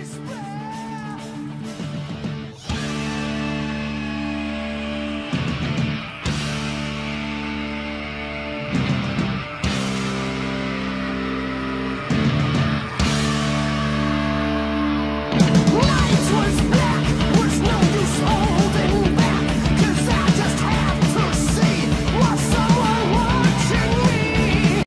display